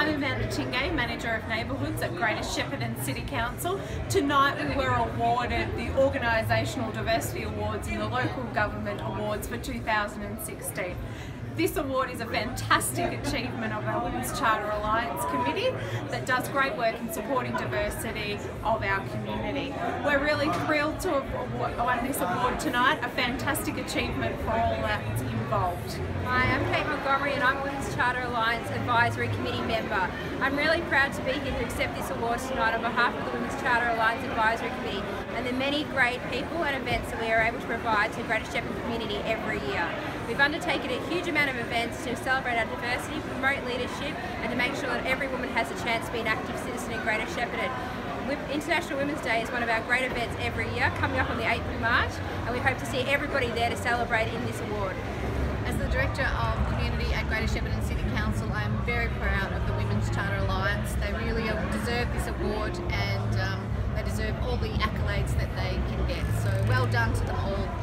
I'm Amanda Tingay, Manager of Neighbourhoods at Greater Shepparton City Council. Tonight we were awarded the Organisational Diversity Awards and the Local Government Awards for 2016. This award is a fantastic achievement of our Women's Charter Alliance Committee that does great work in supporting diversity of our community. We're really thrilled to have won this award tonight, a fantastic achievement for all that's involved. Hi, I'm Kate Montgomery and I'm Women's Charter Alliance Advisory Committee member. I'm really proud to be here to accept this award tonight on behalf of the Women's Charter Alliance Advisory Committee and the many great people and events that we are able to provide to the Greater Shepparton community every year. We've undertaken a huge amount of events to celebrate our diversity, promote leadership and to make sure that every woman has a chance to be an active citizen in Greater Shepparton. International Women's Day is one of our great events every year, coming up on the 8th of March, and we hope to see everybody there to celebrate in this award. As the Director of Community at Greater Shepparton Council, I am very proud of the Women's Charter Alliance. They really deserve this award and um, they deserve all the accolades that they can get. So well done to them all.